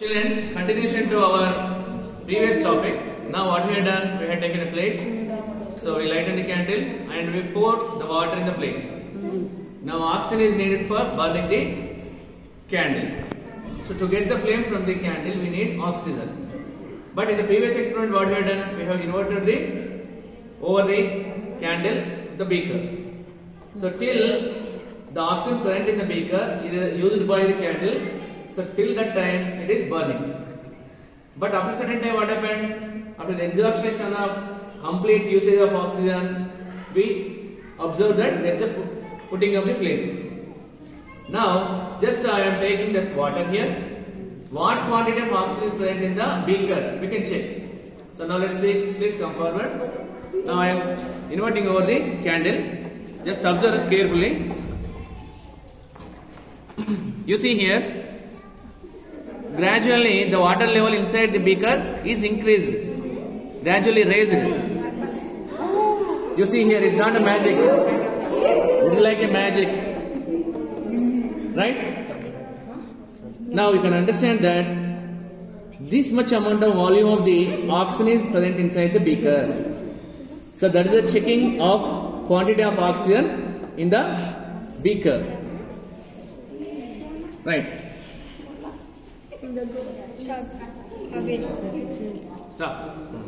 Children, continuation to our previous topic. Now what we have done, we have taken a plate. So we lighted the candle and we pour the water in the plate. Now oxygen is needed for burning the candle. So to get the flame from the candle, we need oxygen. But in the previous experiment, what we have done, we have inverted the over the candle, the beaker. So till the oxygen present in the beaker is used by the candle. So till that time it is burning. But after certain time what happened? After the exhaustion of complete usage of oxygen, we observe that there is a putting of the flame. Now just I am taking that water here. What quantity of oxygen is present in the beaker? We can check. So now let's see. Please come forward. Now I am inverting over the candle. Just observe carefully. You see here, gradually the water level inside the beaker is increased, gradually raised. You see here, it's not a magic. It is like a magic. Right? Now you can understand that this much amount of volume of the oxygen is present inside the beaker. So that is a checking of quantity of oxygen in the beaker. Right. Stop.